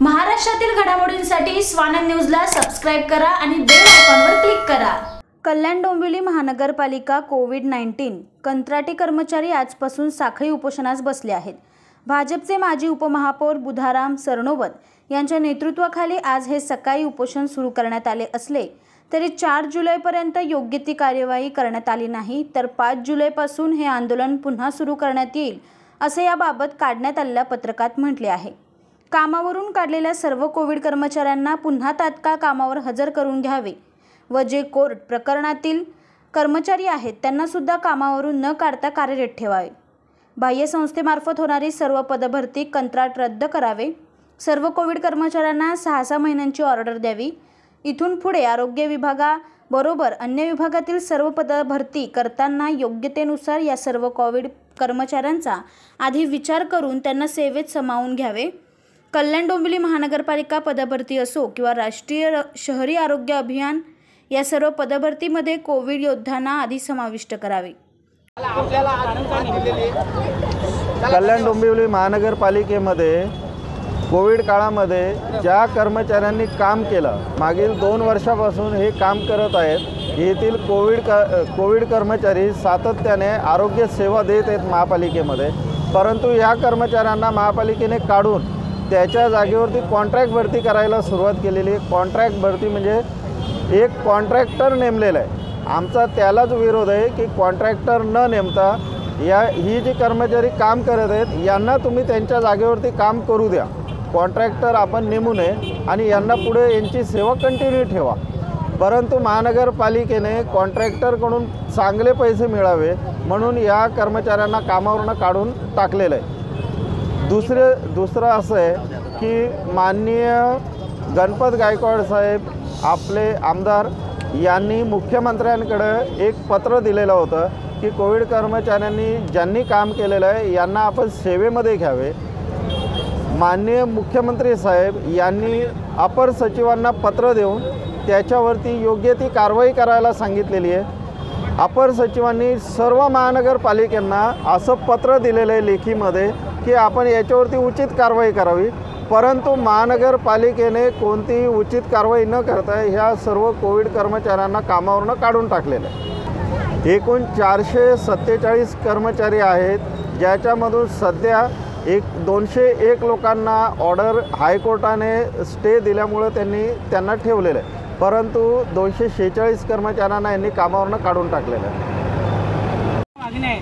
महाराष्ट्रातील घडामोडींसाठी स्वानंद न्यूजला सबस्क्राईब करा आणि बेल आयकॉनवर क्लिक करा. कल्याण डोंबिवली महानगरपालिका कोविड नाईन्टीन. कंत्राटी कर्मचारी आजपासून साखळी उपोषणास बसले आहेत. भाजपचे माजी उपमहापौर बुधाराम सरनोबत यांच्या नेतृत्वाखाली आज हे सकाळी उपोषण सुरू करण्यात आले असले तरी चार जुलैपर्यंत योग्य ती कार्यवाही करण्यात आली नाही तर पाच जुलैपासून हे आंदोलन पुन्हा सुरू करण्यात येईल असे याबाबत काढण्यात आलेल्या पत्रकात म्हटले आहे. कामावरून काढलेल्या सर्व कोविड कर्मचाऱ्यांना पुन्हा तात्काळ कामावर हजर करून घ्यावे व जे कोर्ट प्रकरणातील कर्मचारी आहेत त्यांनासुद्धा कामावरून न काढता कार्यरत ठेवावे. बाह्य संस्थेमार्फत होणारी सर्व पदभरती कंत्राट रद्द करावे. सर्व कोविड कर्मचाऱ्यांना सहा सहा महिन्यांची ऑर्डर द्यावी. इथून पुढे आरोग्य विभागाबरोबर अन्य विभागातील सर्व पदभरती करताना योग्यतेनुसार या सर्व कोविड कर्मचाऱ्यांचा आधी विचार करून त्यांना सेवेत सामावून घ्यावे. कल्याण डोंबिवली महानगरपालिका पदभरती असो किंवा राष्ट्रीय र- शहरी आरोग्य अभियान या सर्व पदभरतीमध्ये कोविड योद्धांना आधी समाविष्ट करावे. कल्याण डोंबिवली महानगरपालिकेमध्ये कोविड काळामध्ये ज्या कर्मचाऱ्यांनी काम केलं मागील दोन वर्षापासून हे काम करत आहेत येथील कोविड क कोविड कर्मचारी सातत्याने आरोग्य सेवा देत आहेत महापालिकेमध्ये. परंतु या कर्मचाऱ्यांना महापालिकेने काढून त्याच्या जागेवरती कॉन्ट्रॅक्ट भरती करायला सुरुवात केलेली आहे. कॉन्ट्रॅक्ट भरती म्हणजे एक कॉन्ट्रॅक्टर नेमलेला आहे. आमचा त्यालाच विरोध आहे की कॉन्ट्रॅक्टर न नेमता या ही जी कर्मचारी काम करत आहेत यांना तुम्ही त्यांच्या जागेवरती काम करू द्या. कॉन्ट्रॅक्टर आपण नेमू नये आणि यांना पुढे यांची सेवा कंटिन्यू ठेवा. परंतु महानगरपालिकेने कॉन्ट्रॅक्टरकडून चांगले पैसे मिळावे म्हणून या कर्मचाऱ्यांना कामावरनं काढून टाकलेलं आहे. दुसरे दुसरं असं आहे की माननीय गणपत गायकवाड साहेब आपले आमदार यांनी मुख्यमंत्र्यांकडं एक पत्र दिलेलं होतं की कोविड कर्मचाऱ्यांनी ज्यांनी काम केलेलं आहे यांना आपण सेवेमध्ये घ्यावे. माननीय मुख्यमंत्री साहेब यांनी अपर सचिवांना पत्र देऊन त्याच्यावरती योग्य ती कारवाई करायला सांगितलेली आहे. अपर सचिवांनी सर्व महानगरपालिकांना असं पत्र दिलेलं आहे लेखीमध्ये की आपण याच्यावरती उचित कारवाई करावी. परंतु महानगरपालिकेने कोणतीही उचित कारवाई न करता ह्या सर्व कोविड कर्मचाऱ्यांना कामावरनं काढून टाकलेलं आहे. एकूण चारशे सत्तेचाळीस कर्मचारी आहेत ज्याच्यामधून सध्या एक दोनशे एक लोकांना ऑर्डर हायकोर्टाने स्टे दिल्यामुळं त्यांनी त्यांना ठेवलेलं आहे. परंतु दोनशे शेहेचाळीस कर्मचाऱ्यांना यांनी कामावरनं काढून टाकलेलं आहे. आहे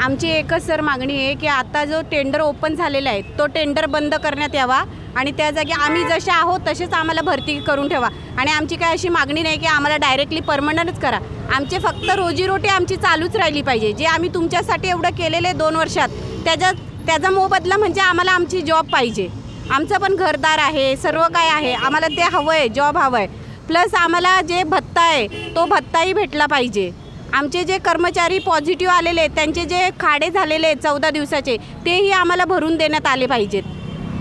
आमची एकच सर मागणी आहे की आता जो टेंडर ओपन झालेला आहे तो टेंडर बंद करण्यात यावा आणि त्या जागी आम्ही जसे आहोत तसेच आम्हाला भरती करून ठेवा. आणि आमची काय अशी मागणी नाही की आम्हाला डायरेक्टली परमनंटच करा. आमचे फक्त रोजीरोटी आमची चालूच राहिली पाहिजे. जे आम्ही तुमच्यासाठी एवढं केलेलं आहे दोन वर्षात त्याच्या त्याचा मोबदला म्हणजे आम्हाला आमची जॉब पाहिजे. आमचं पण घरदार आहे सर्व काय आहे आम्हाला ते हवं आहे जॉब हवं आहे प्लस आम्हाला जे भत्ता आहे तो भत्ताही भेटला पाहिजे. आमचे जे कर्मचारी पॉझिटिव्ह आलेले आहेत त्यांचे जे खाडे झालेले आहेत चौदा दिवसाचे तेही आम्हाला भरून देण्यात आले पाहिजेत.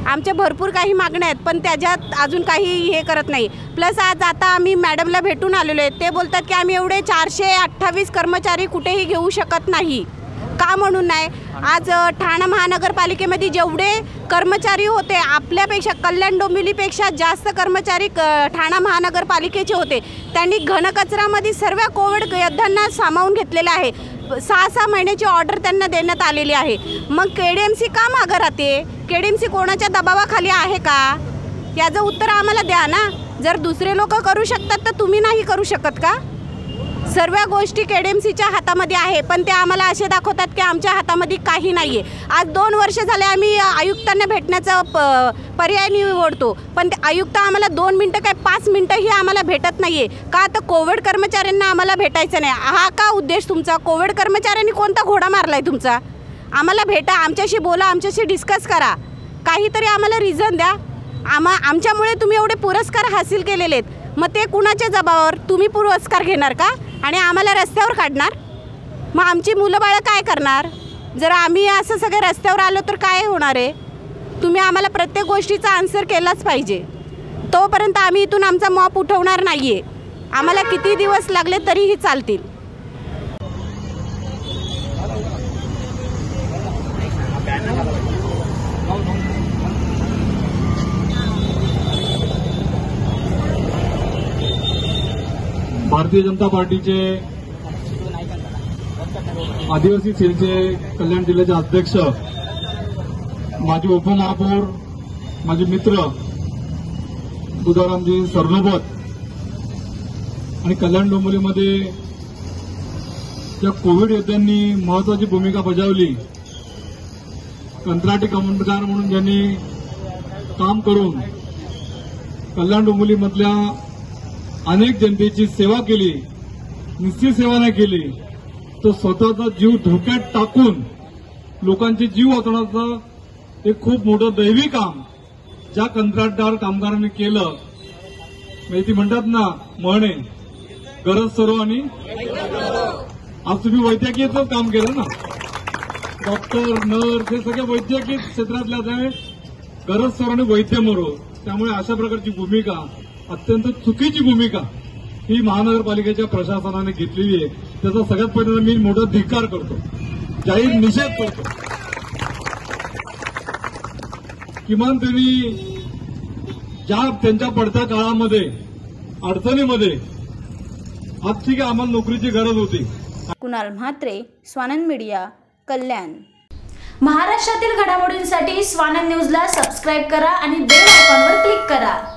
आमच्या भरपूर काही मागण्या आहेत पण त्याच्यात अजून काही हे करत नाही. प्लस आज आता आम्ही मॅडमला भेटून आलेलो आहे. ते बोलतात की आम्ही एवढे चारशे अठ्ठावीस कर्मचारी कुठेही घेऊ शकत नाही. का म्हणून नाही? आज ठाणा महानगरपालिकेमध्ये जेवढे कर्मचारी होते आपल्यापेक्षा कल्याण डोंबिवलीपेक्षा जास्त कर्मचारी क ठाणा महानगरपालिकेचे होते. त्यांनी घनकचरामध्ये सर्व कोविड योद्ध्यांना सामावून घेतलेलं आहे. सहा सहा महिन्याची ऑर्डर त्यांना देण्यात आलेली आहे. मग के डी एम सी का मागं राहते? के डी एम सी कोणाच्या दबावाखाली आहे का? याचं उत्तर आम्हाला द्या ना. जर दुसरे लोक करू शकतात तर तुम्ही नाही करू शकत का? सर्व गोष्टी के डी एम सीच्या हातामध्ये आहे पण ते आम्हाला असे दाखवतात की आमच्या हातामध्ये काही नाही आहे आज दोन वर्ष झाले आम्ही आयुक्तांना भेटण्याचा प पर्याय निवडतो पण ते आयुक्त आम्हाला दोन मिनटं काय पाच मिनटंही आम्हाला भेटत नाही आहे का तर कोविड कर्मचाऱ्यांना आम्हाला भेटायचं नाही. हा का उद्देश तुमचा? कोविड कर्मचाऱ्यांनी कोणता घोडा मारला आहे तुमचा? आम्हाला भेटा आमच्याशी बोला आमच्याशी डिस्कस करा. काहीतरी आम्हाला रिझन द्या. आम्हा आमच्यामुळे तुम्ही एवढे पुरस्कार हासिल केलेले आहेत मग ते कुणाच्या जबावर? तुम्ही पुरस्कार घेणार का? आणि आम्हाला रस्त्यावर काढणार. मग आमची मुलं बाळं काय करणार? जर आम्ही असं सगळं रस्त्यावर आलो तर काय होणार आहे? तुम्ही आम्हाला प्रत्येक गोष्टीचा आन्सर केलाच पाहिजे. तोपर्यंत आम्ही इथून आमचा मॉप उठवणार नाही आहे आम्हाला किती दिवस लागले तरीही चालतील. भारतीय जनता पार्टीचे आदिवासी सेलचे कल्याण जिल्ह्याचे अध्यक्ष माजी उपमहापौर माझे मित्र बुधारामजी सरनोबत आणि कल्याण डोंबिवलीमध्ये ज्या कोविड योद्ध्यांनी महत्वाची भूमिका बजावली कंत्राटी कामगार म्हणून ज्यांनी काम करून कल्याण डोंबिवलीमधल्या अनेक जनतेची सेवा केली नुसती सेवा नाही केली तर स्वतःचा जीव धोक्यात टाकून लोकांचे जीव वाचवण्याचं एक खूप मोठं दैवी काम ज्या कंत्राटदार कामगारांनी केलं. म्हणजे ती म्हणतात ना म्हणे गरज सर्व आणि आज तुम्ही वैद्यकीयच काम केलं ना. डॉक्टर नर्स हे सगळे वैद्यकीय क्षेत्रातल्याच आहे गरज सर्व आणि वैद्य मरो. त्यामुळे अशा प्रकारची भूमिका अत्यंत चुकीची भूमिका ही महानगरपालिकेच्या प्रशासनाने घेतलेली आहे. त्याचा सगळ्यात पहिल्यांदा मी मोठा धिक्कार करतो. जाहीर निषेध करतो. किमान त्यांनी ज्या त्यांच्या पडत्या काळामध्ये अडचणीमध्ये आज ठीक आहे आम्हाला नोकरीची गरज होती. कुणाल म्हात्रे स्वानंद मीडिया कल्याण. महाराष्ट्रातील घडामोडींसाठी स्वानंद न्यूजला सबस्क्राईब करा आणि बेल आयकॉनवर क्लिक करा.